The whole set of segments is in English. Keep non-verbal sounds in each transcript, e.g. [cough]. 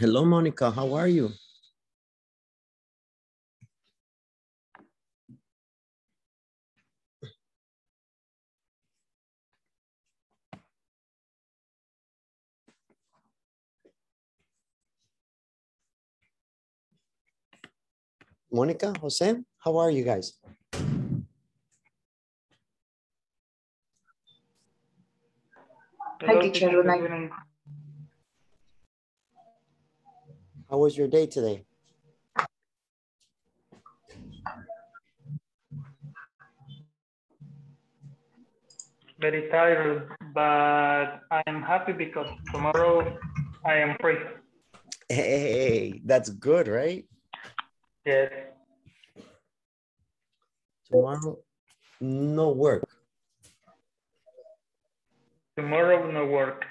Hello, Monica. How are you? Monica, Jose, how are you guys? Hi, teacher. Good night. How was your day today? Very tired, but I am happy because tomorrow I am free. Hey, that's good, right? Yes, Tomorrow, no work. tomorrow no work.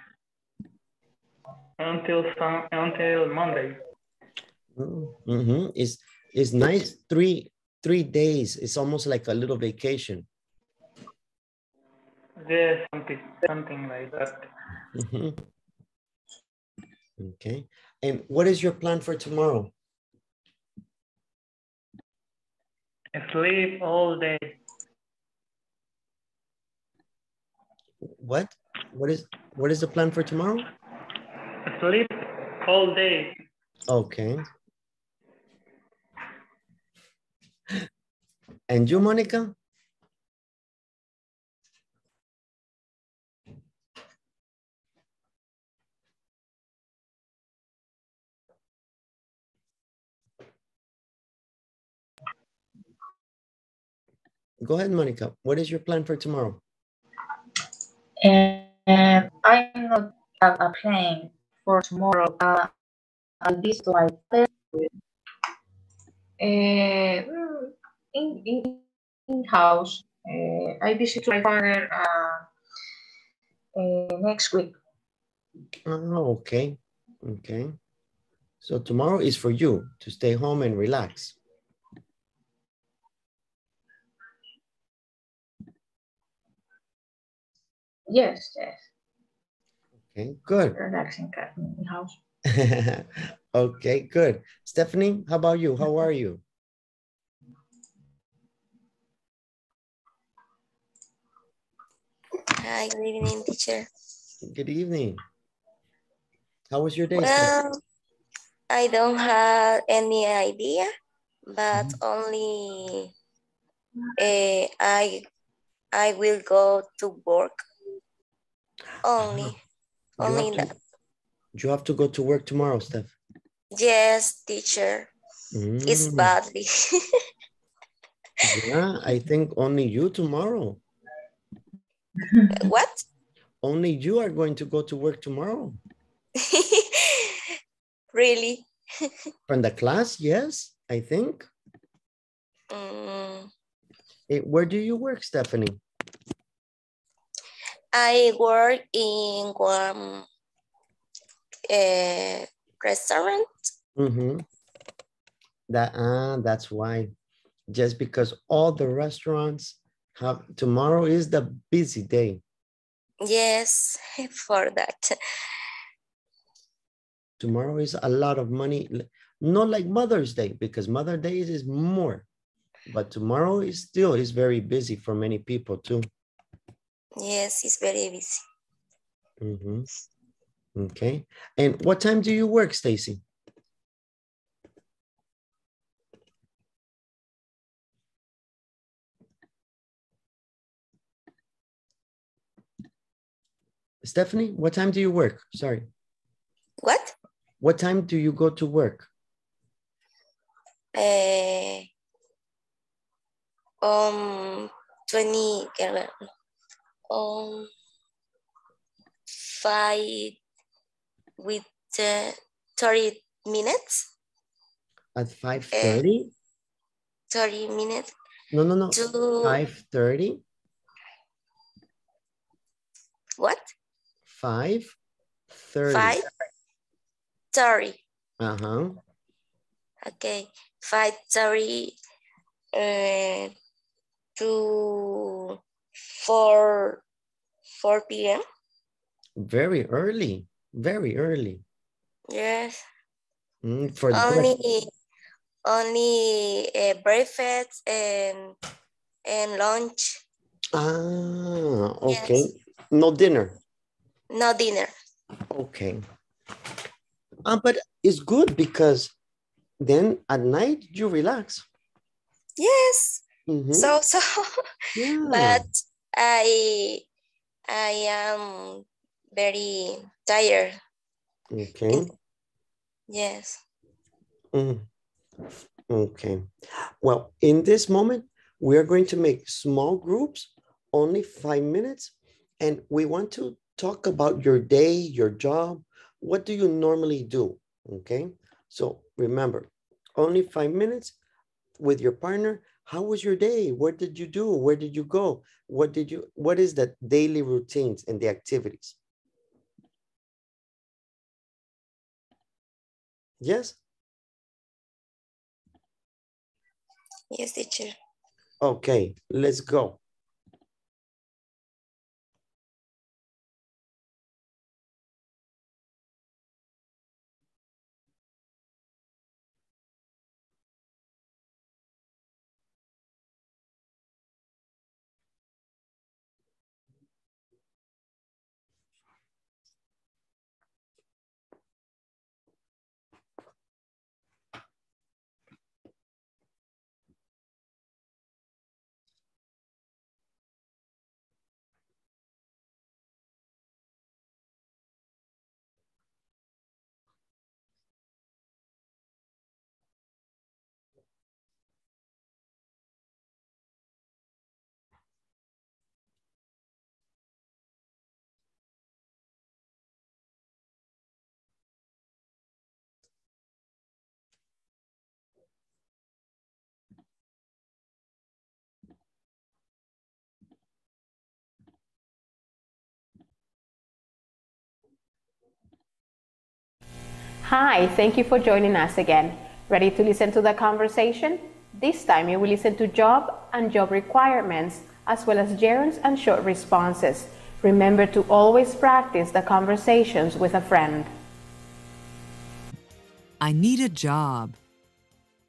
Until some, until Monday. Mm-hmm. It's, it's nice. Three, three days. It's almost like a little vacation. Yes, something, something like that. Mhm. Okay. And what is your plan for tomorrow? Sleep all day. What? What is, what is the plan for tomorrow? Sleep all day. Okay. And you, Monica? Go ahead, Monica. What is your plan for tomorrow? And I not have a plan for tomorrow. Uh, I'll be to my. Uh, in, in, in house. Uh, I visit my father uh, uh, next week. Oh, okay. Okay. So tomorrow is for you to stay home and relax. Yes, yes. Okay, good. Relaxing cat in house. [laughs] okay, good. Stephanie, how about you? How are you? Hi, good evening, teacher. Good evening. How was your day? Well, I don't have any idea, but only uh, I I will go to work. Only, You only have to- that. You have to go to work tomorrow, Steph. Yes, teacher. It's Mm, badly. [laughs] Yeah, I think only you tomorrow. [laughs] what? Only you are going to go to work tomorrow. [laughs] really? [laughs] From the class, yes, I think. Mm, Eh, where do you work, Stephanie? I work in one uh, restaurant. Mm-hmm. That ah, that's why. Just because all the restaurants have tomorrow is the busy day. Yes, [laughs] for that. Tomorrow is a lot of money. Not like Mother's Day, because Mother Day is more. But tomorrow is still is very busy for many people too. Yes, it's very busy. Mhm. Okay. And what time do you work, Stacy? Stephanie, what time do you work? Sorry. What? What time do you go to work? Uh, um, 20, quiero um, five with uh, 30 minutes, At 5:30? 30 minutes No, no, no. to 5:30? what? 5:30. Five? 30. Uh-huh. Okay, 5.30 uh, to 4, 4 p.m. Very early. Very early. Yes. Mm, for breakfast. only only uh, breakfast and and lunch. Ah, okay. Yes. No dinner. No dinner. Okay. Uh, but it's good because then at night you relax. Yes. Mhm. So so [laughs] yeah. but I I am very tired. okay. Yes. Mm. Okay. Well, in this moment, we are going to make small groups, only five minutes, and we want to talk about your day, your job. What do you normally do? Okay. So remember, only five minutes with your partner. How was your day? What did you do? Where did you go? What did you, what is the daily routines and the activities? Yes? Yes, teacher. Okay, let's go. Hi, thank you for joining us again. Ready to listen to the conversation? This time you will listen to job and job requirements, as well as gerunds and short responses. Remember to always practice the conversations with a friend. I need a job.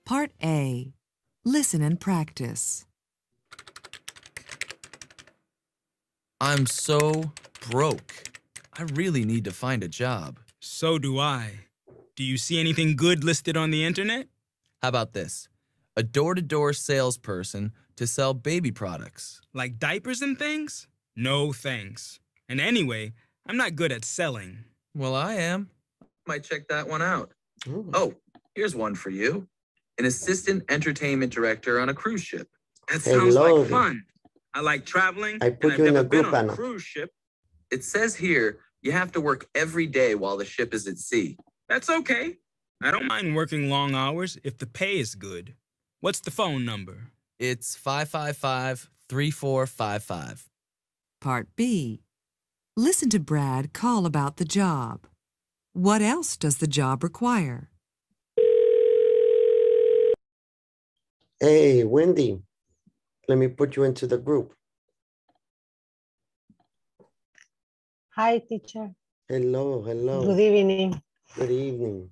Part A. Listen and practice. I'm so broke. I really need to find a job. So do I. Do you see anything good listed on the internet? How about this? A door to door salesperson to sell baby products. Like diapers and things? No thanks. And anyway, I'm not good at selling. Well, I am. Might check that one out. Mm. Oh, here's one for you an assistant entertainment director on a cruise ship. That sounds Hello. like fun. I like traveling. I put and I've you in never a been group, on a cruise ship. It says here you have to work every day while the ship is at sea. That's okay. I don't mind working long hours if the pay is good. What's the phone number? It's 555 3455. Part B. Listen to Brad call about the job. What else does the job require? Hey, Wendy, let me put you into the group. Hi, teacher. Hello, hello. Good evening. Good evening.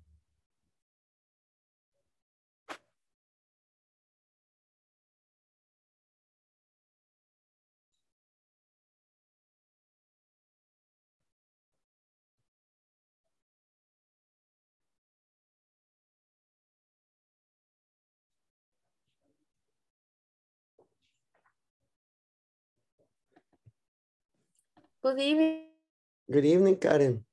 Good evening. Good evening, Karen.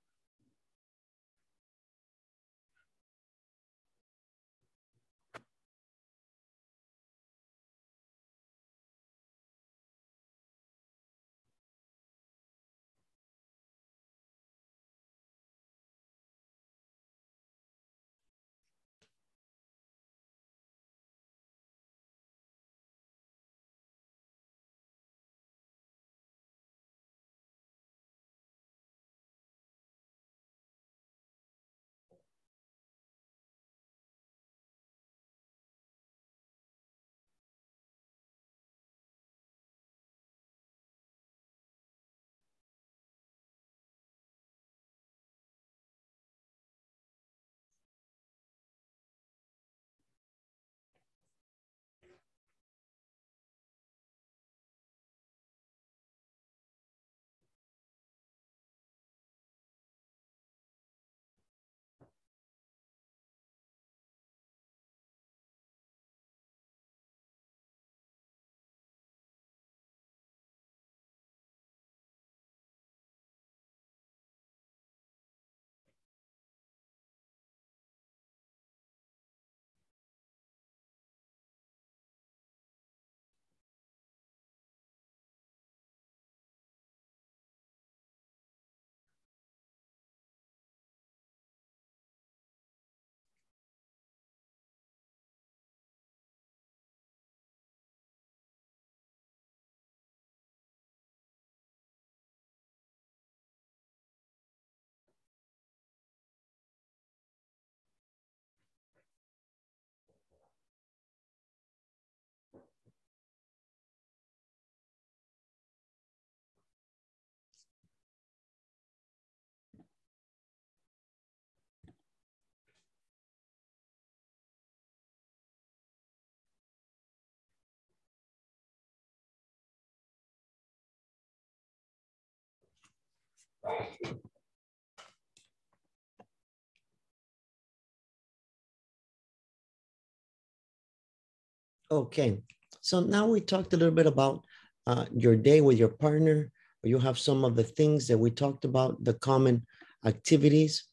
Okay, so now we talked a little bit about uh, your day with your partner. You have some of the things that we talked about, the common activities.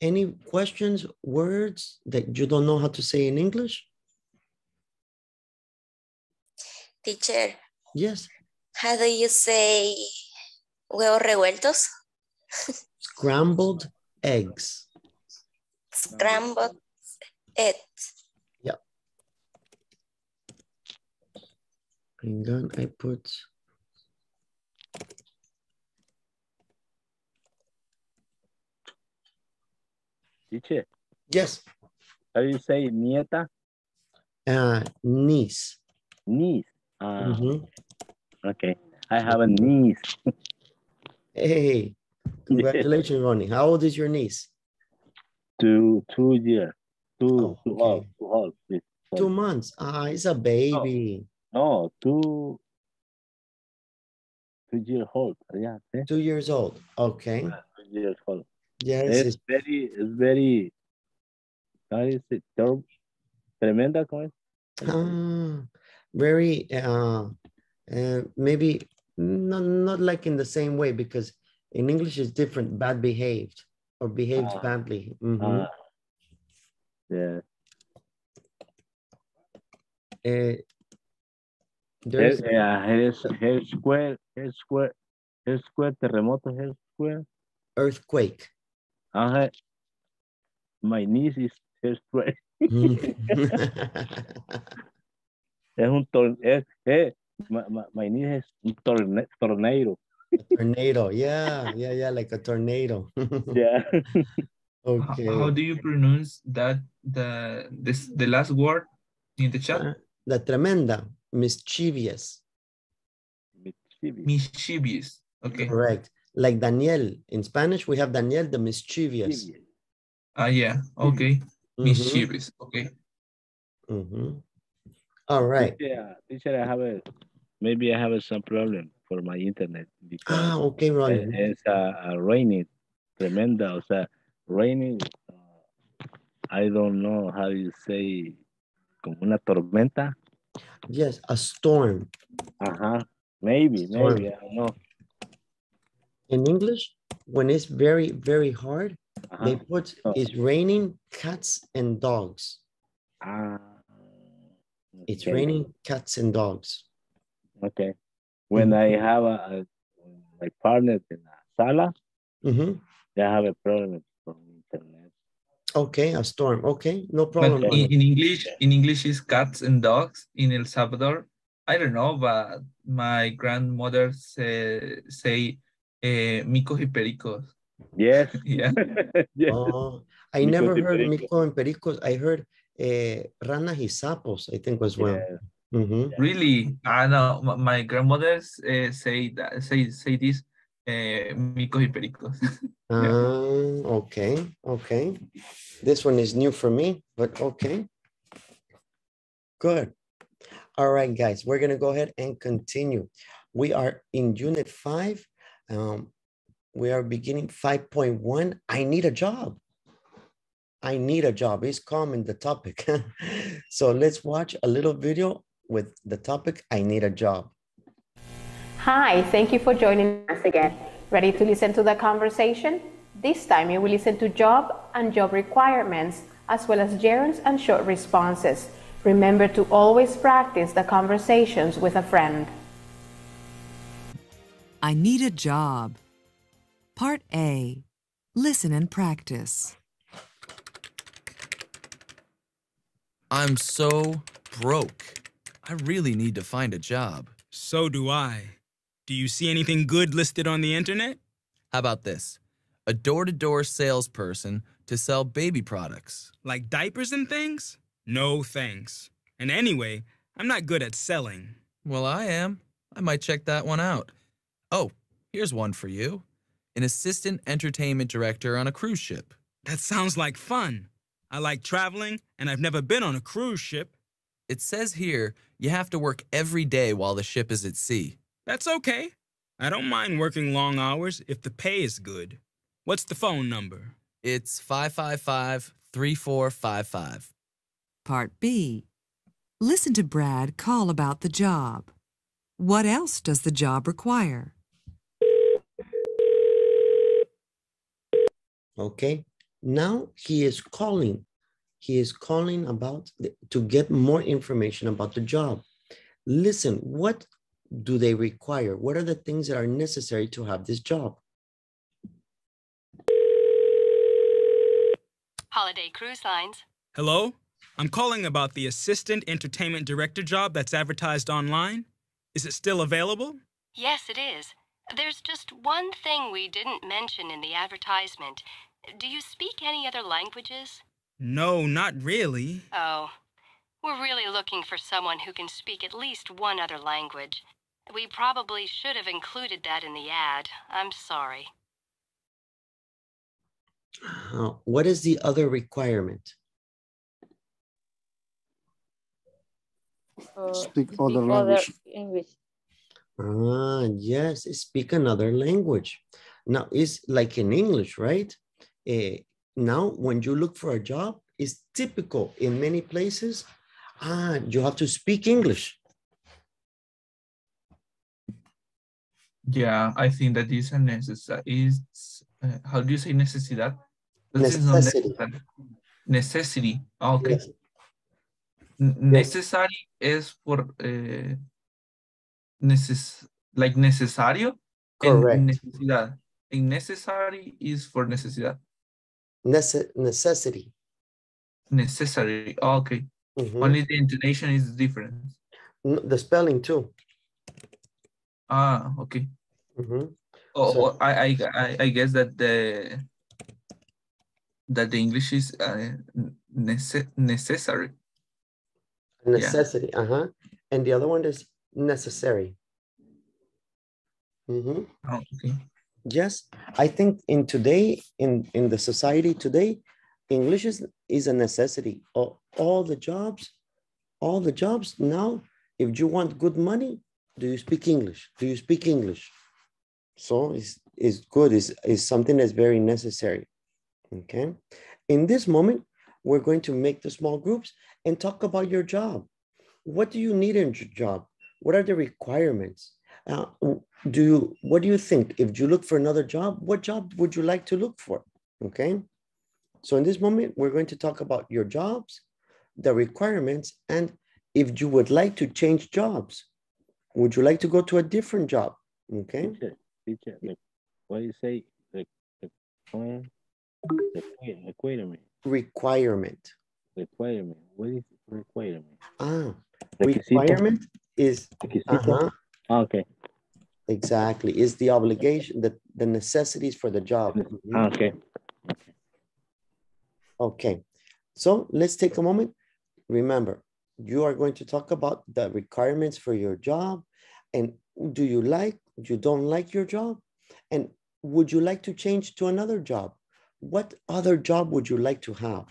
Any questions, words that you don't know how to say in English? Teacher, Yes, how do you say huevos revueltos? Scrambled eggs. Scrambled eggs. Hang on, I put, Teacher, yes, how do you say nieta? uh, niece. Niece. Ah, Mhm. okay. I have a niece. [laughs] Hey, congratulations, [laughs] Ronnie. How old is your niece? Two two years. Two Oh, two okay. old. Two old. Two months. Ah, it's a baby. No, two two years old. Yeah, eh? Two years old. Okay. two years old. Yes. It's it's- very, it's very, how is it? Tremenda, ¿cómo es? Ah, very, uh, uh, maybe not, not like in the same way because in English is different, bad behaved or behaves Ah. badly. Mhm. Ah, yeah. Eh, Hair, there's, yeah, hair, hair square, hair square, hair square, terremoto, hair square. earthquake. Ajá. My niece is hair square. [laughs] [laughs] Es un torneo. Es, eh, my, my, my niece es un torne tornado. Tornado. Yeah, yeah, yeah, like a tornado. [laughs] Yeah. How, okay. how do you pronounce that the this the last word in the chat? Uh, La tremenda, mischievous. Mischievous. Okay. Correct. Like Daniel. In Spanish, we have Daniel the mischievous. Ah, yeah. Okay. Mhm, Mischievous. Okay. mhm. All right. Teacher, teacher, I have a, maybe I have a, some problem for my internet because Ah, okay, Ronnie. es a, a rainy, tremenda, o sea, rainy, uh, I don't know how you say, como una tormenta. Yes, a storm. Ajá, maybe, Storm. maybe, I don't know. In English, when it's very, very hard, they put Oh. it's raining cats and dogs. Ah, It's okay. raining cats and dogs. Okay. When I have a, a my partner in a sala, Mhm. they have a problem from internet. Okay, a storm. Okay, no problem. in, in English, in English is cats and dogs in El Salvador. I don't know, but my grandmother say, say eh, micos y pericos. Yes. [laughs] Yeah. [laughs] yes. Oh, I Micos never heard pericos. mico and pericos. I heard eh, ranas y sapos, I think as well. Yeah. Mhm. Really? I know my, grandmothers uh, say that say say this uh, micos y pericos. [laughs] Ah, okay, okay. This one is new for me, but okay. Good. All right, guys, we're gonna go ahead and continue. We are in unit five. Um, we are beginning 5.1. I need a job. I need a job. It's common the topic. [laughs] so let's watch a little video with the topic I need a job. Hi, thank you for joining us again. Ready to listen to the conversation? This time you will listen to job and job requirements, as well as gerunds and short responses. Remember to always practice the conversations with a friend. I need a job. Part A. Listen and practice. I'm so broke. I really need to find a job. So do I. Do you see anything good listed on the internet? How about this? A door to door salesperson to sell baby products. Like diapers and things? No thanks. And anyway, I'm not good at selling. Well, I am. I might check that one out. Oh, here's one for you an assistant entertainment director on a cruise ship. That sounds like fun. I like traveling, and I've never been on a cruise ship. It says here you have to work every day while the ship is at sea. That's okay. I don't mind working long hours if the pay is good. What's the phone number? It's 555 3455. Part B. Listen to Brad call about the job. What else does the job require? Okay. Now he is calling. He is calling about the- to get more information about the job. Listen, what do they require? What are the things that are necessary to have this job? Holiday Cruise Lines. Hello? I'm calling about the assistant entertainment director job that's advertised online. Is it still available? Yes, it is. There's just one thing we didn't mention in the advertisement. Do you speak any other languages? No, not really. Oh, we're really looking for someone who can speak at least one other language. We probably should have included that in the ad. I'm sorry. Uh, what is the other requirement? Speak other language. English. Ah, yes, speak another language. Now, it's like in English, right? Eh, now, when you look for a job, it's typical in many places. Ah, you have to speak English. Yeah, I think that is a necessary. Is uh, how do you say necesidad? This is not Necessity. necessary. Necessity. Okay. Yes. Necessary is for eh, neces like necesario. and Correct. Necesidad. And necessary is for necesidad. Nece- necessity. Necessary. Ah, okay. Mhm. Only the intonation is different. The spelling too. Ah, okay. Mhm. Oh, So- oh, I, I, I, guess that the that the English is uh, nece necessary. Necessity, uh-huh. And the other one is necessary. Mhm. Oh, okay. Yes, I think in today, in, in the society today, English is, is a necessity. All, all the jobs, all the jobs now, if you want good money, do you speak English? Do you speak English? So it's, it's good, it's, it's something that's very necessary. Okay. In this moment, we're going to make the small groups and talk about your job. What do you need in your job? What are the requirements? Uh, do you, what do you think? If you look for another job, what job would you like to look for? Okay. So in this moment, we're going to talk about your jobs, the requirements, and if you would like to change jobs, would you like to go to a different job? Okay. Teacher, teacher, like, what do you say? Like, like, um, require- requirement, Requirement. requirement. What is requirement? Ah, requirement is, uh-huh, Ah, okay. exactly, is the obligation, the, the necessities for the job. Ah, okay. Okay, so let's take a moment. Remember, you are going to talk about the requirements for your job and do you like, you don't like your job? And would you like to change to another job? What other job would you like to have?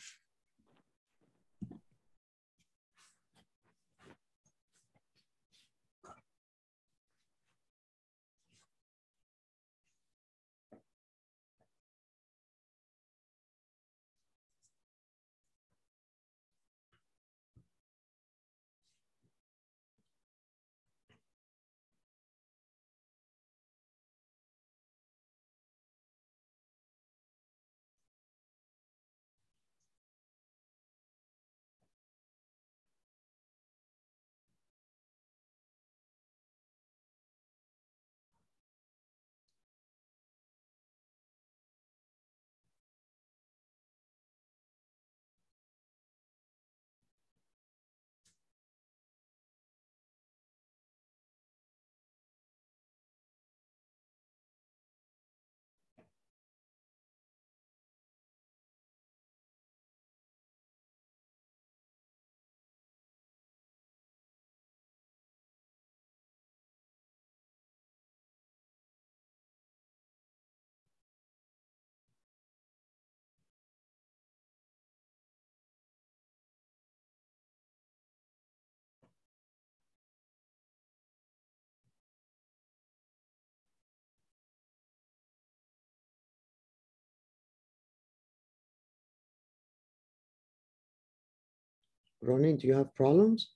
Ronnie, do you have problems?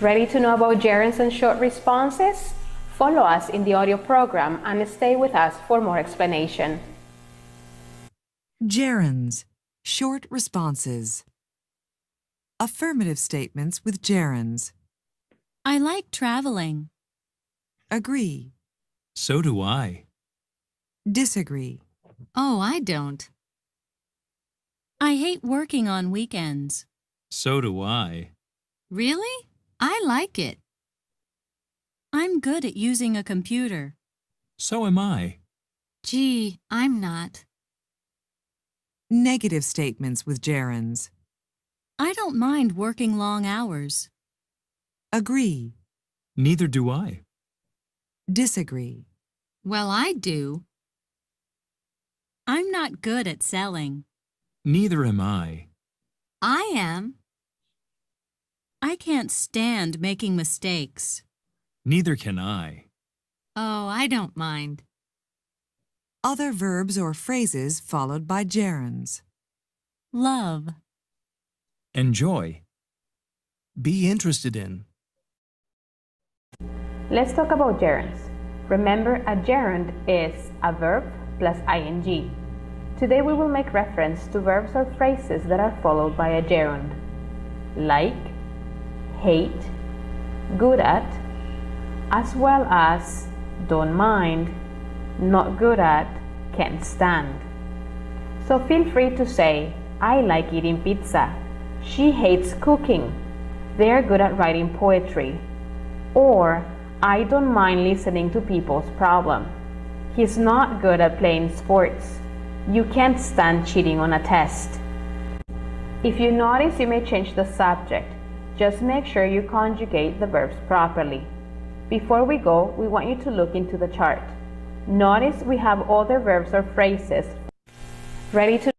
Ready to know about gerunds and short responses? Follow us in the audio program and stay with us for more explanation. Gerunds, short responses. Affirmative statements with gerunds. I like traveling. Agree. So do I. Disagree. Oh, I don't. I hate working on weekends. So do I. Really? I like it. I'm good at using a computer. So am I. Gee, I'm not. Negative statements with gerunds. I don't mind working long hours. Agree. Neither do I. Disagree. Well, I do. I'm not good at selling. Neither am I. I am. I can't stand making mistakes. Neither can I. Oh, I don't mind. Other verbs or phrases followed by gerunds. Love. Enjoy. Be interested in. Let's talk about gerunds. Remember, a gerund is a verb plus ing. Today we will make reference to verbs or phrases that are followed by a gerund. Like, hate, good at, as well as don't mind, not good at, can't stand. So feel free to say, I like eating pizza. She hates cooking. They are good at writing poetry. Or, I don't mind listening to people's problem. He's not good at playing sports. You can't stand cheating on a test. If you notice, you may change the subject. Just make sure you conjugate the verbs properly. Before we go, we want you to look into the chart. Notice we have other verbs or phrases ready to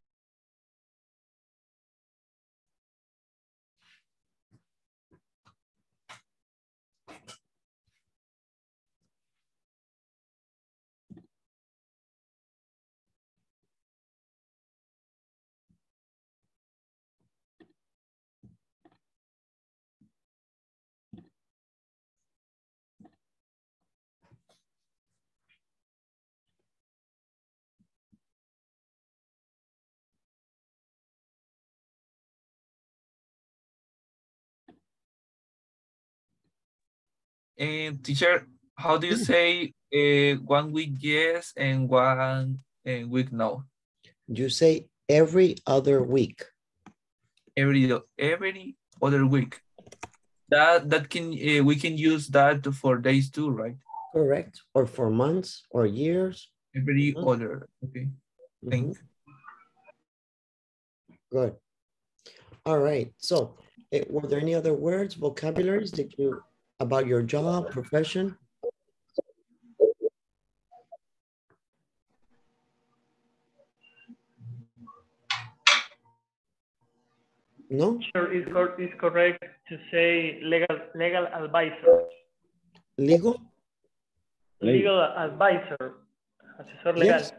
And teacher, how do you say uh, one week yes and one uh, week no? You say every other week. Every every other week. That that can uh, we can use that for days too, right? Correct. Or for months or years. Every Mhm. other. Okay. Thank. Good. All right. So were there any other words, vocabularies that you about your job, profession? No? Sure, it's, it's correct to say legal legal advisor. Legal? Legal advisor. Asesor legal. Yes.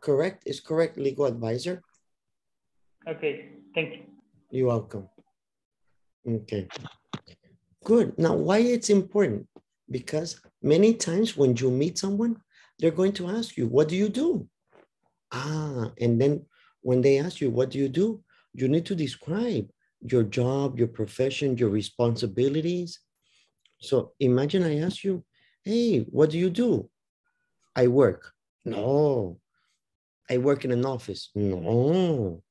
Correct. Is correct. Legal advisor. Okay, thank you. You're welcome. Okay. Good. Now, why it's important? Because many times when you meet someone, they're going to ask you, what do you do? Ah, and then when they ask you, what do you do? You need to describe your job, your profession, your responsibilities. So imagine I ask you, hey, what do you do? I work. No. I work in an office. No.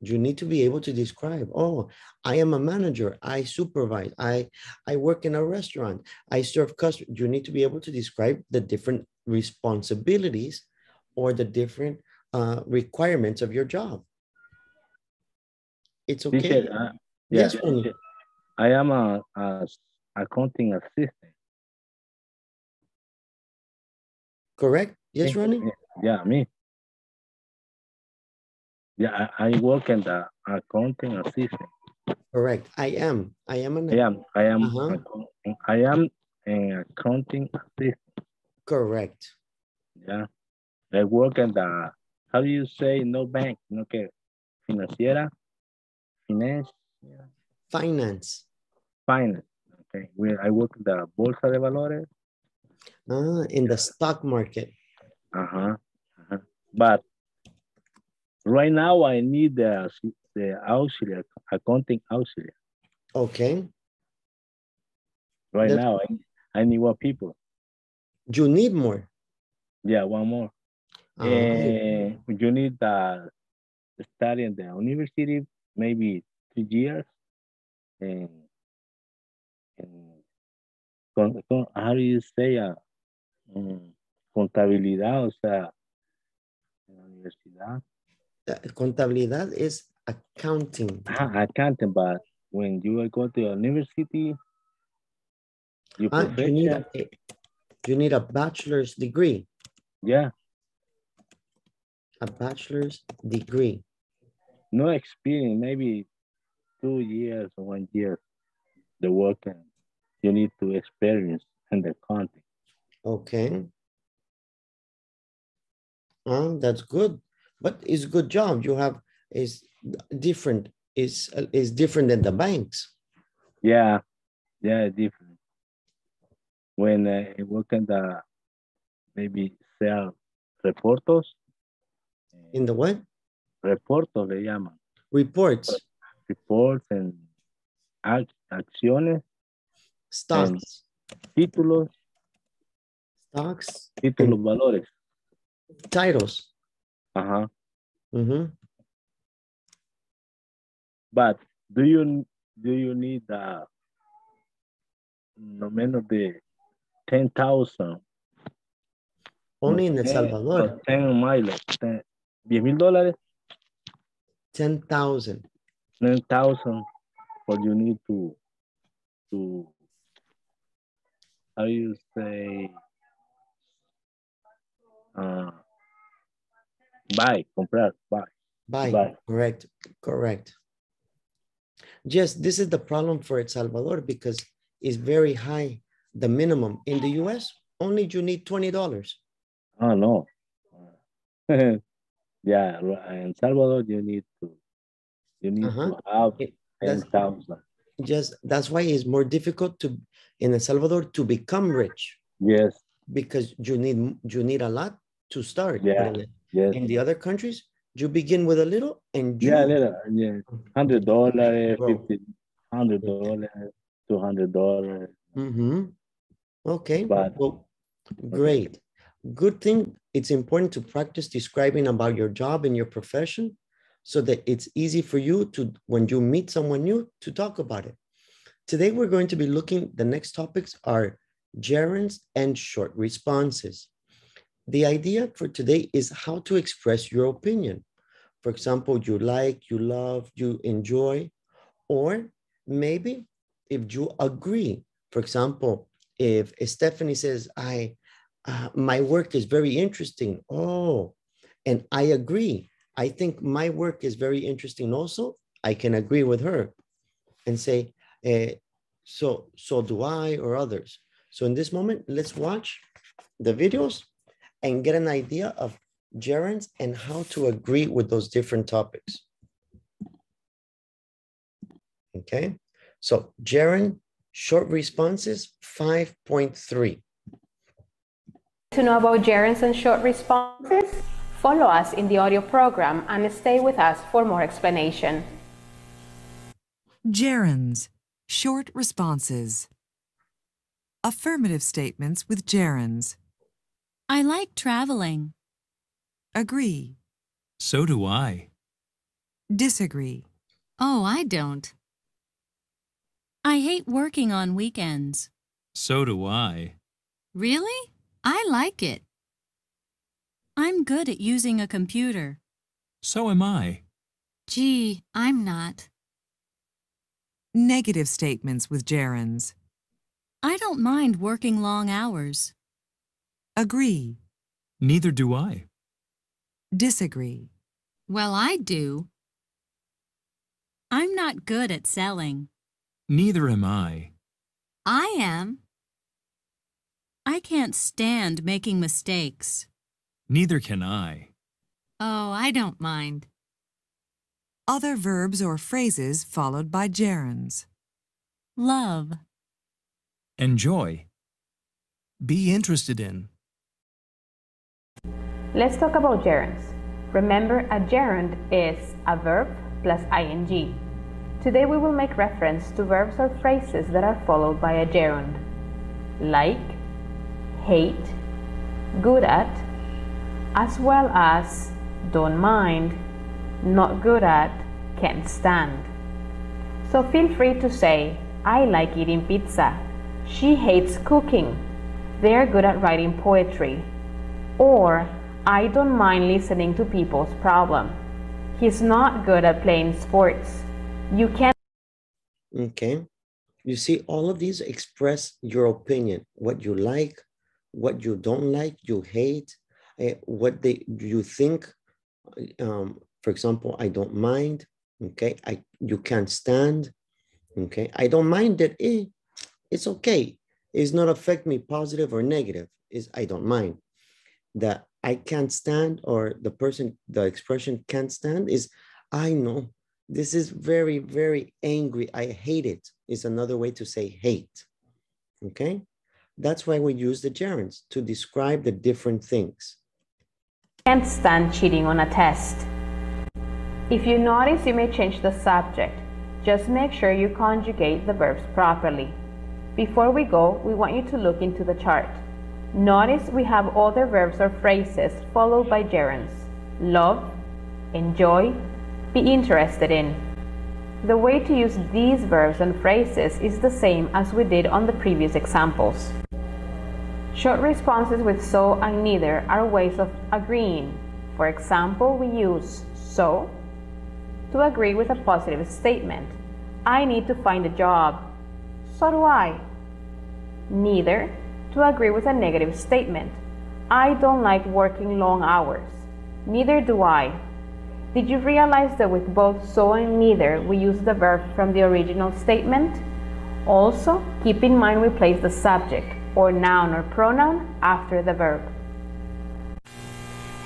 You need to be able to describe, oh, I am a manager. I supervise. I, I work in a restaurant. I serve customers. You need to be able to describe the different responsibilities or the different uh, requirements of your job. It's okay. Uh, yeah, Yes, Ronnie. I am a, a accounting assistant. Correct? Yes, Ronnie? Yeah, me. Yeah, I, I work in the accounting assistant. Correct. I am. I am an. I am, I am, Uh-huh. I am an accounting assistant. Correct. Yeah. I work in the, how do you say, no bank, no que, financiera, finance, Finance. finance. Okay, we, I work in the Bolsa de Valores. Ah, in the stock market. Uh-huh. uh-huh. But right now I need the, the auxiliary, accounting auxiliary. Okay. Right That's- now, I, I need more people. You need more. Yeah, one more. Ah, Eh, you need the study in the university, maybe two years. And, and con, con, how do you say uh, mm, contabilidad, o sea, en la universidad. Contabilidad is accounting. Ajá, accounting, but when you go to university, you Ah, you need a, you need a bachelor's degree. yeah, A bachelor's degree. no experience, maybe two years or one year, the work and you need to experience in the country. Okay. Ah, that's good. But it's good job. You have is different. Is is different than the banks. Yeah, yeah, different. When uh, I work in the maybe sell reportos, In the what? reportos le llaman, Reports, reports and ac- acciones, stocks, títulos, stocks, títulos, valores. titles. Ajá. Mhm. But do you do you need uh, no menos de ten thousand? Only in El Salvador. Ten miles, ten, diez mil dólares, Ten thousand. ten thousand, but you need to to how you say uh, buy, comprar, buy. Buy. Buy. Correct. Correct. Yes, this is the problem for El Salvador because it's very high. The minimum in the US, only you need twenty dollars. Oh no. [laughs] yeah, in Salvador you need to you need Uh-huh. to have ten That's just that's why it's more difficult to in El Salvador to become rich Yes, because you need you need a lot to start. Yeah. Yes. In the other countries, you begin with a little and you Yeah, little, yeah. Hundred dollars, fifty, hundred dollars, two hundred dollars. Mm-hmm. Okay. But- well, great. Good thing. It's important to practice describing about your job and your profession, so that it's easy for you to, when you meet someone new, to talk about it. Today, we're going to be looking, the next topics are gerunds and short responses. The idea for today is how to express your opinion. For example, you like, you love, you enjoy, or maybe if you agree. For example, if Stephanie says, I, uh, my work is very interesting. Oh, and I agree. I think my work is very interesting also. I can agree with her and say, eh, so, so do I or others. So in this moment, let's watch the videos and get an idea of gerunds and how to agree with those different topics. Okay, so gerund short responses 5.3. To know about gerunds and short responses, follow us in the audio program and stay with us for more explanation. Gerunds, short responses. Affirmative statements with gerunds. I like traveling. Agree. So do I. Disagree. Oh, I don't. I hate working on weekends. So do I. Really? I like it. I'm good at using a computer. So am I. Gee, I'm not. Negative statements with gerunds. I don't mind working long hours. Agree. Neither do I. Disagree. Well, I do. I'm not good at selling. Neither am I. I am. I can't stand making mistakes. Neither can I. Oh, I don't mind. Other verbs or phrases followed by gerunds. Love. Enjoy. Be interested in. Let's talk about gerunds. Remember, a gerund is a verb plus ing. Today we will make reference to verbs or phrases that are followed by a gerund. Like, hate, good at, as well as don't mind, not good at, can't stand. So feel free to say, I like eating pizza. She hates cooking. They are good at writing poetry. Or, I don't mind listening to people's problem. He's not good at playing sports. You can Okay. You see, all of these express your opinion, what you like, what you don't like, you hate, uh, what they you think. Um, for example, I don't mind. Okay, I you can't stand. Okay, I don't mind that. Eh, it's okay. It's not affect me positive or negative. Is I don't mind. That I can't stand or the person the expression can't stand is I know this is very very angry. I hate it. Is another way to say hate. Okay, that's why we use the gerunds to describe the different things. Can't stand cheating on a test. If you notice, you may change the subject. Just make sure you conjugate the verbs properly. Before we go, we want you to look into the chart. Notice we have other verbs or phrases followed by gerunds. Love, enjoy, be interested in. The way to use these verbs and phrases is the same as we did on the previous examples. Short responses with so and neither are ways of agreeing. For example, we use so to agree with a positive statement. I need to find a job. So do I. Neither to agree with a negative statement. I don't like working long hours. Neither do I. Did you realize that with both so and neither we use the verb from the original statement? Also, keep in mind we place the subject or noun or pronoun after the verb.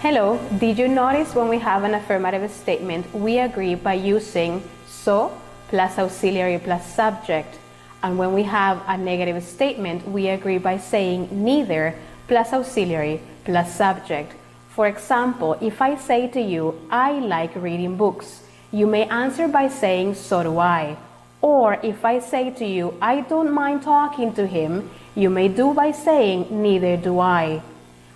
Hello, did you notice when we have an affirmative statement, we agree by using so plus auxiliary plus subject, and when we have a negative statement, we agree by saying neither plus auxiliary plus subject. For example, if I say to you, I like reading books, you may answer by saying, so do I. Or if I say to you, I don't mind talking to him, you may do by saying, neither do I.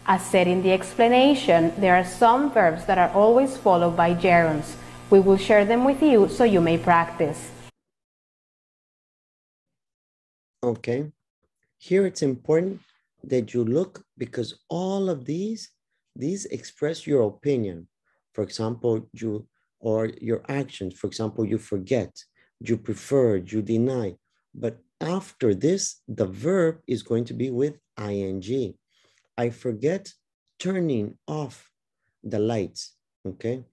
As said in the explanation, there are some verbs that are always followed by gerunds. We will share them with you so you may practice. Okay. Here it's important that you look because all of these, these express your opinion. For example, you or your actions. For example, you forget, you prefer, you deny. But after this, the verb is going to be with ing. I forget turning off the lights, okay?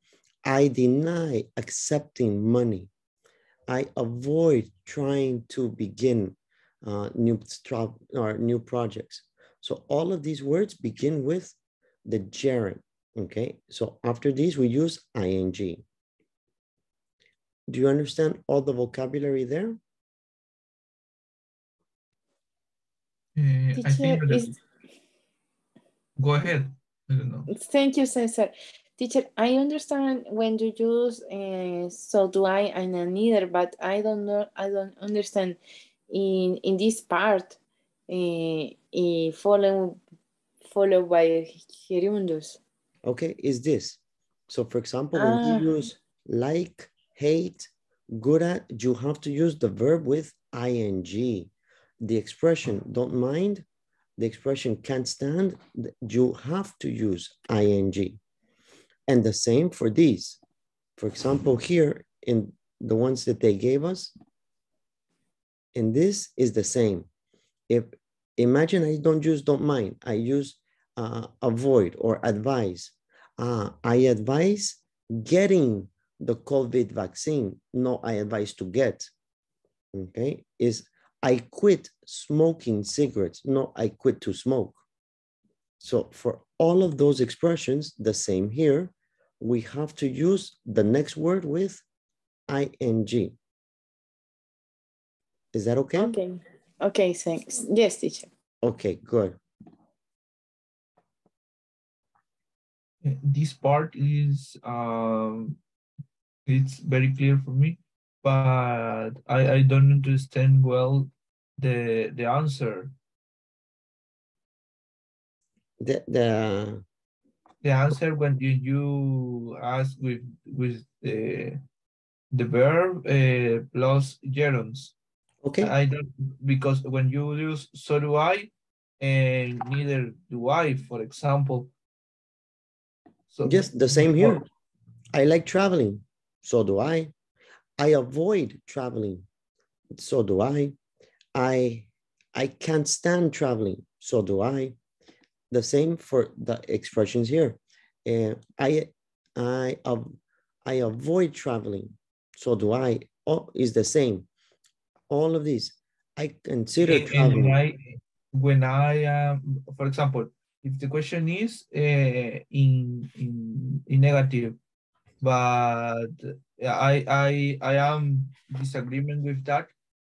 I deny accepting money. I avoid trying to begin uh, new or new projects. So all of these words begin with the gerund, okay? So after these, we use ing. Do you understand all the vocabulary there? Uh, I think Teacher, Go ahead. I don't know. thank you, Cesar. Teacher, I understand when you use uh, so do I and a neither, but I don't know, I don't understand in in this part, uh, uh, follow followed by gerundos. Okay, is this. So for example, when Ah. you use like, hate, good at, you have to use the verb with ing. The expression don't mind, the expression can't stand, you have to use ing. And the same for these. For example, here in the ones that they gave us, and this is the same. If imagine I don't use don't mind, I use uh, avoid or advise. Uh, I advise getting the COVID vaccine. No, I advise to get. Okay, is I quit smoking cigarettes. No, I quit to smoke. So for all of those expressions, the same here, we have to use the next word with ing. Is that okay? Okay. Okay, thanks. Yes, teacher. Okay, good. this part is um it's very clear for me but i i don't understand well the the answer The, the the answer when you you ask with with the the verb uh, plus gerunds okay i don't because when you use so do i and neither do i for example so Yes, the same here. I like traveling. So do I. I avoid traveling. So do I. I I can't stand traveling. So do I. The same for the expressions here. Uh, I I I avoid traveling. So do I. Oh, is the same. All of these. I consider And- traveling. when I, when I am, for example, if the question is uh, in, in in negative, but I I I am disagreement with that.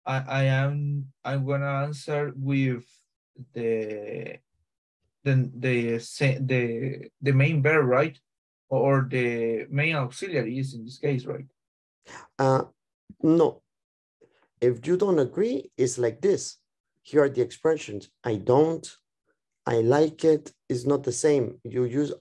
I I am I'm gonna answer with the the the the the main verb, right? Or the main auxiliary is in this case, right? Uh, no. If you don't agree, it's like this. Here are the expressions. I don't, I like it is not the same. You use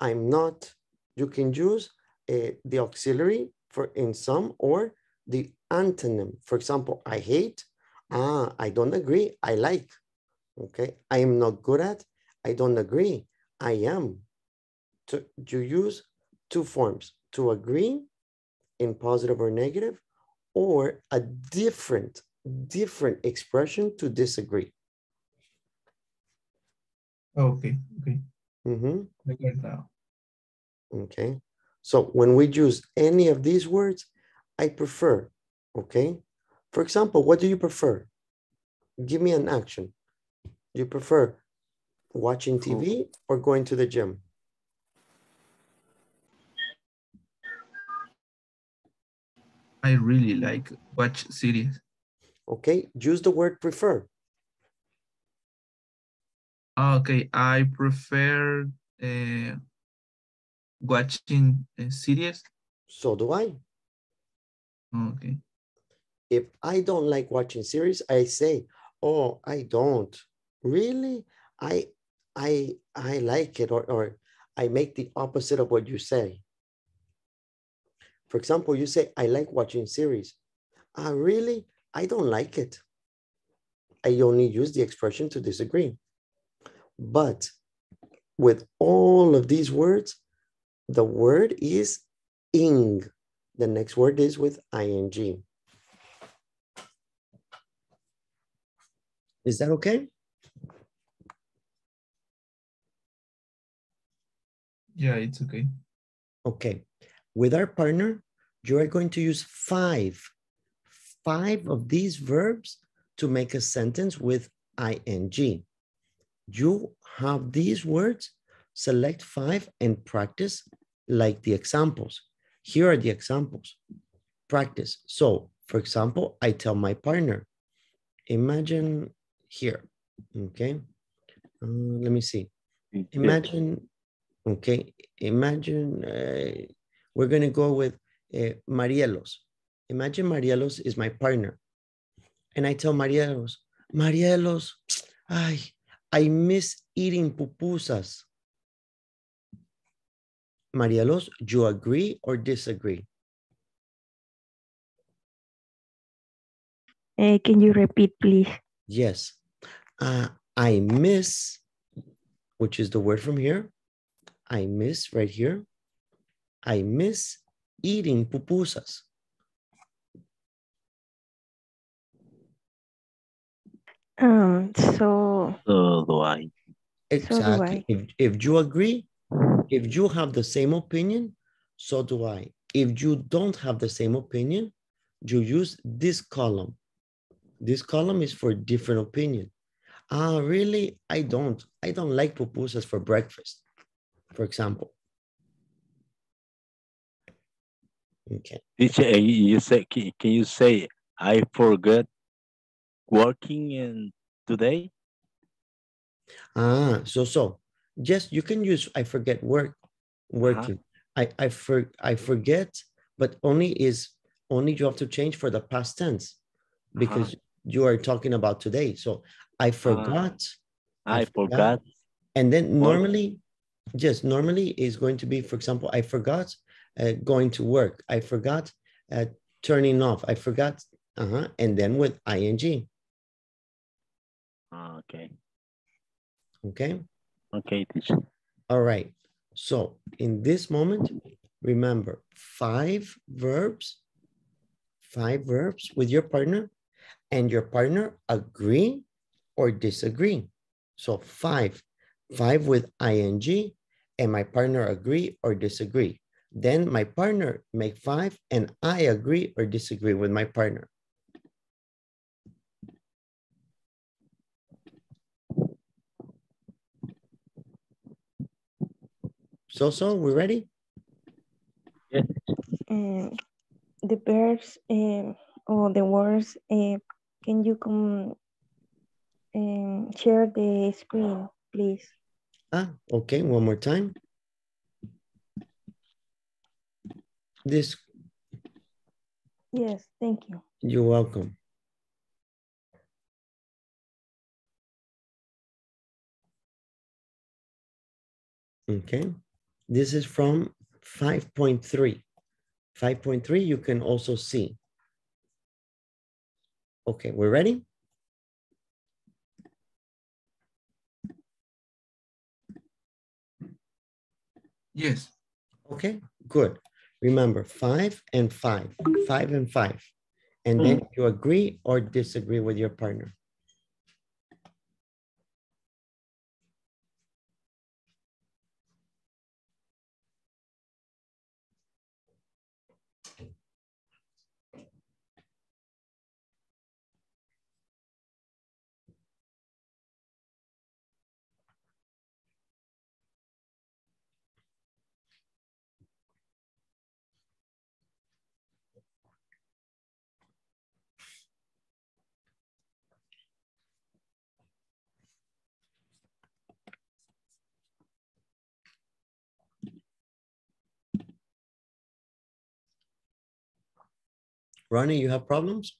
I'm not. You can use uh, the auxiliary for in some or the antonym. For example, I hate. Ah, I don't agree. I like. Okay. I am not good at. I don't agree. I am. To, you use two forms to agree in positive or negative, or a different, different expression to disagree. Okay, okay. Mhm. I get now. Okay. So when we use any of these words, I prefer, okay? For example, what do you prefer? Give me an action. Do you prefer watching TV or going to the gym? I really like watch series. Okay, use the word prefer. Okay, I prefer uh, watching uh, series. So do I. Okay. If I don't like watching series, I say, oh, I don't. Really? I I I like it or, or I make the opposite of what you say. For example, you say, I like watching series. Ah, really? I don't like it. I only use the expression to disagree. But with all of these words, the word is ing. The next word is with ing. Is that okay? Yeah, it's okay. Okay. With our partner, you are going to use five, five of these verbs to make a sentence with ing. You have these words, select five and practice like the examples. Here are the examples. Practice. So, for example, I tell my partner, imagine here, okay? Uh, let me see. Imagine, okay, imagine uh, we're going to go with uh, Marielos. Imagine Marielos is my partner. And I tell Marielos, Marielos, I, I miss eating pupusas. Marielos, you agree or disagree? Uh, can you repeat, please? Yes. Uh, I miss, which is the word from here. I miss right here. I miss eating pupusas. Um, so, So do I. Exactly. If, if you agree, if you have the same opinion, so do I. If you don't have the same opinion, you use this column. This column is for different opinion. Ah, really? I don't. I don't like pupusas for breakfast, for example. Okay. Teacher, uh, you say, can you say, I forgot working in today? Ah, so so yes, you can use I forget work working. I I for I forget, but only is only you have to change for the past tense because you are talking about today. So I forgot. I forgot. And then normally, yes, normally is going to be, for example, I forgot uh, going to work. I forgot uh, turning off. I forgot, uh-huh, and then with ing. Ah, Okay, Okay. okay, teacher. All right. So in this moment, remember five verbs, five verbs with your partner, and your partner agree or disagree. So five, five with ing, and my partner agree or disagree. Then my partner make five, and I agree or disagree with my partner. So, so we ready? um, the verbs um, or the words, uh, can you come um, share the screen, please? Ah, okay, one more time. This, Yes, thank you. you're welcome. Okay, this is from 5.3. 5.3, you can also see. Okay, we're ready? Yes. Okay, good. Remember five and five, five and five. And then mm. you agree or disagree with your partner. Ronnie, you have problems?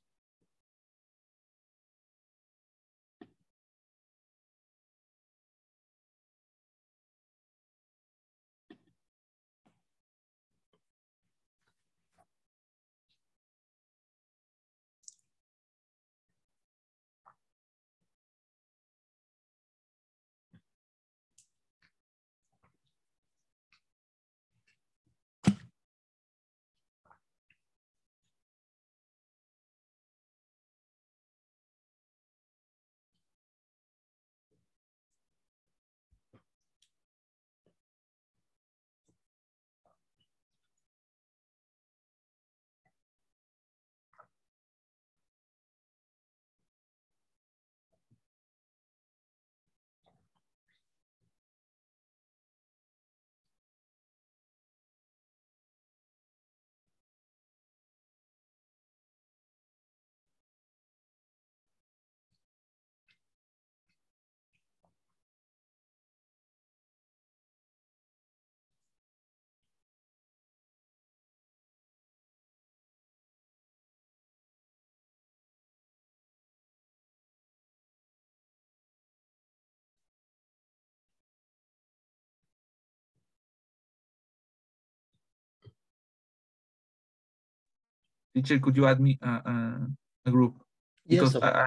Teacher, could you add me a, a, a group? Yes, Because I, I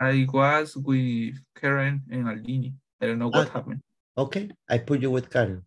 I was with Karen and Aldini. I don't know what Ah. happened. Okay, I put you with Karen.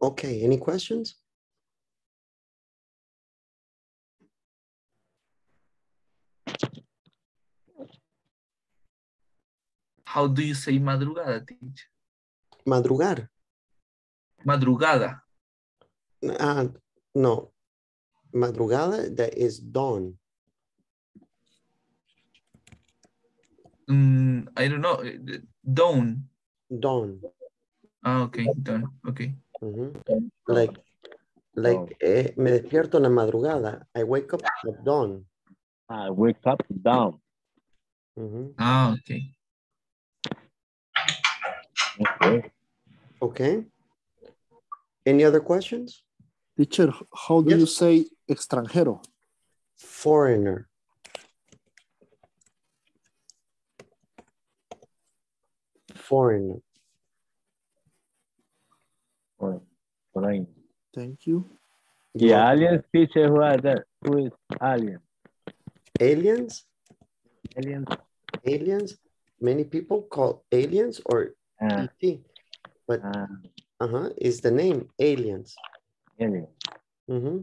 Okay, any questions? How do you say madrugada, teacher? Madrugar. Madrugada. Ah, no. Madrugada, that is dawn. Mm, I don't know. Dawn. Dawn. Ah, okay, dawn. Okay. Ujú. Like, like, eh, me despierto en la madrugada. I wake up at dawn. I wake up down. Ujú. Ah, okay. Okay. Okay. Any other questions? Teacher, how do you say extranjero? Foreigner. Foreigner. Foreign. Thank you. The aliens teacher who are that? Who is alien? Aliens? Aliens. Aliens? Many people call aliens or Ah. ET. But uh-huh, is the name aliens. Alien. Mm-hmm.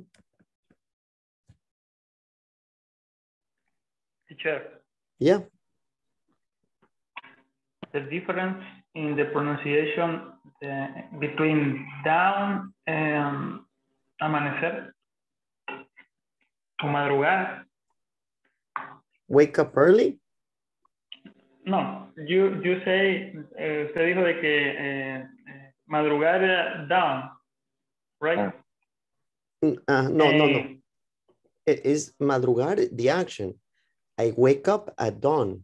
Teacher, Yeah. the difference in the pronunciation uh, between down and amanecer o madrugar. Wake up early? No, you, you say, eh, usted dijo de que eh, eh, madrugar era down, right? Mm, Uh, no, no, no. Eh, It is madrugar the action. I wake up at dawn.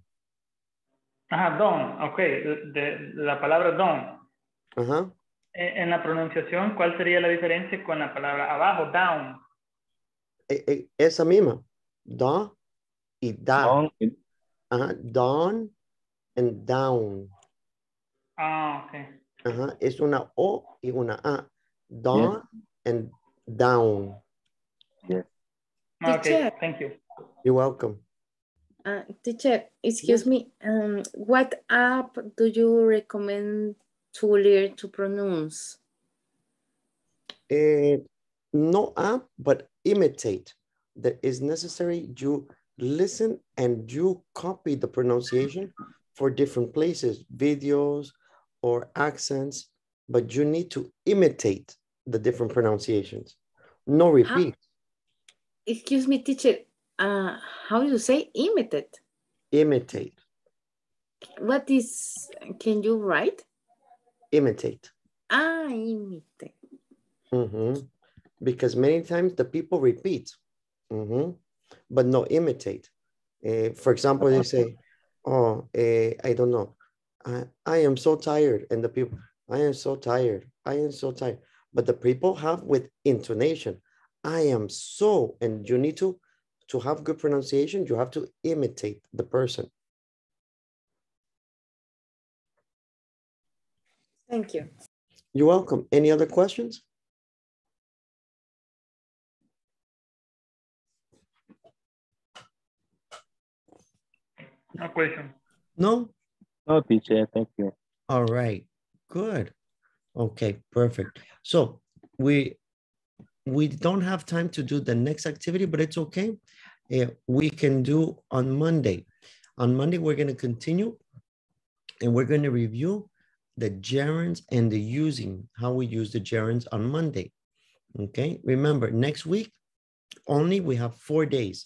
Ajá, dawn, ok, de, de- la palabra dawn. Ajá. Eh, En la pronunciación, ¿cuál sería la diferencia con la palabra abajo, down? E- e- esa misma. Da y da. Ajá. Dawn and down. Ah, ok. Ajá. Es una O y una A. Dawn and down. Yes. Ok, Teacher. thank you. You're welcome. Uh, teacher, excuse me. Um, what app do you recommend to learn to pronounce? Eh, no app, but imitate. That is necessary. You listen and you copy the pronunciation for different places, videos or accents, but you need to imitate the different pronunciations. No repeat. Excuse me, teacher. Uh, how you say imitate? Imitate. What is? Can you write? Imitate. Ah, imitate. Mhm. Because many times the people repeat, Mhm. but no imitate. Eh, for example, they say, "Oh, eh, I don't know, I, I am so tired," and the people, "I am so tired, I am so tired," but the people have with intonation, "I am so," and you need to to have good pronunciation. You have to imitate the person. Thank you. You're welcome. Any other questions? No question. No. No, teacher. Thank you. All right, good. Okay, perfect. So we we don't have time to do the next activity, but it's okay. Eh, we can do on Monday. On Monday, we're going to continue and we're going to review the gerunds and the using, how we use the gerunds on Monday. Okay, remember next week, only we have four days.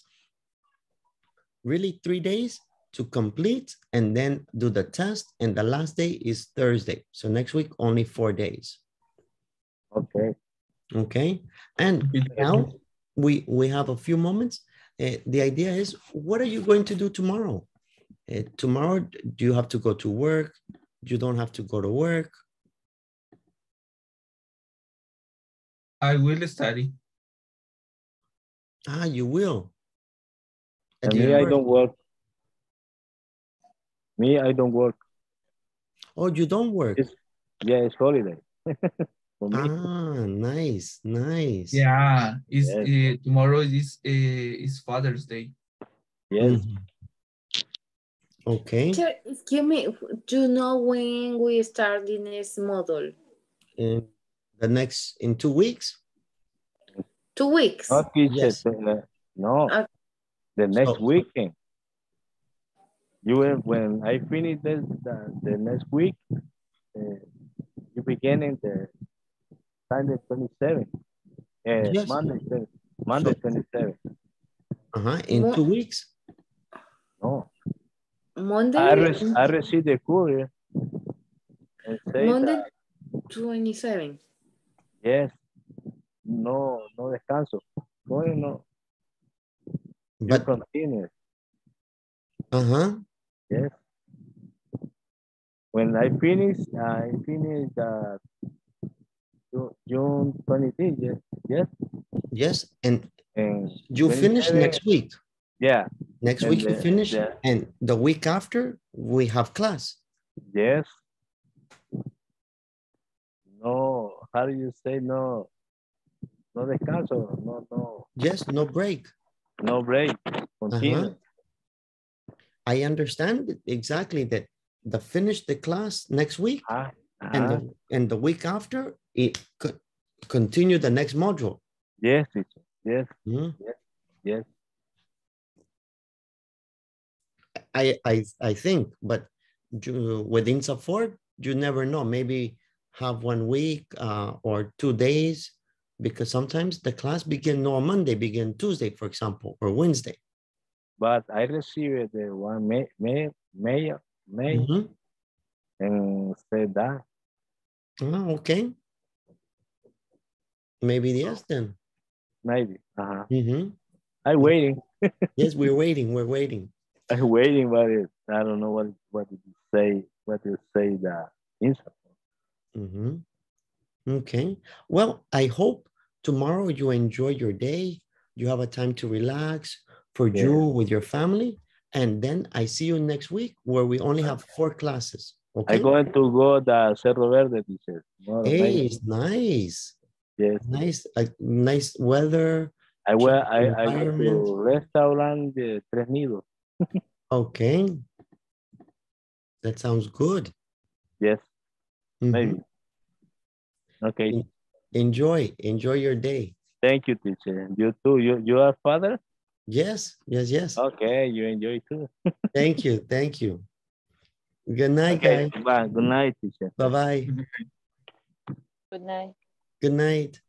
Really three days to complete and then do the test. And the last day is Thursday. So next week, only four days. Okay. Okay. And now we, we have a few moments. Uh, the idea is, what are you going to do tomorrow? Uh, tomorrow, do you have to go to work? You don't have to go to work. I will study. Ah, you will. And me, I don't work. Me, I don't work. Oh, you don't work? Yeah, it's holiday. [laughs] Ah, nice, nice. Yeah, is Yes. uh, tomorrow is uh, is Father's Day. Yes. Mm-hmm. Okay. Excuse me. Do you know when we start the next model? In the next, in two weeks? Two weeks. No. Yes. the- no. Okay. The next So- weekend. You will, when I finish this, the, the next week, uh, you begin in the Sunday 27. Uh, Yes. Monday, 20 Monday 27. Uh-huh, in Mo- two weeks? No. Monday. I, re I received the courier Monday, that, twenty-seven. yes, no, no descanso. Going no. You But, continue. uh-huh, Yes. when I finish, I finish uh, June 23, yes, yes. Yes, and And you finish next week. Yeah. Next And week you the- finish, the- and the week after we have class. Yes. No, how do you say no? No descanso, no, no, Yes, no break. no break. Continue. Uh-huh. I understand exactly that the finish the class next week Ah, and ah. the, and the week after it could continue the next module. Yes, teacher. Yes, Mhm. yes, yes. I I I think, but you, with INSAFORP, you never know. Maybe have one week uh, or two days, because sometimes the class begin no on Monday, begin Tuesday, for example, or Wednesday. But I received the one May, May, May, May, Mhm. and said that. Oh, okay. Maybe yes then. Maybe. Uh-huh. Mhm. I'm waiting. Yes, we're waiting. We're waiting. I'm [laughs] waiting, but it, I don't know what what did you say. What you say the insult. Mhm. Okay. Well, I hope tomorrow you enjoy your day. You have a time to relax for Yeah. you with your family. And then I see you next week where we only have four classes. Okay. I'm going to go the Cerro Verde, teacher. tomorrow Hey, night. it's nice. Yes. Nice, uh, nice weather. I went. I, I went to restaurant de Tres Nidos. Okay. That sounds good. Yes, Mhm. maybe. Okay. Enjoy, enjoy your day. Thank you, teacher. You too. You you are father. Yes, yes, yes. Okay, you enjoy too. [laughs] Thank you, thank you. Good night, Okay. guys. Bye. Good night, teacher. Bye bye. Good night. Good night.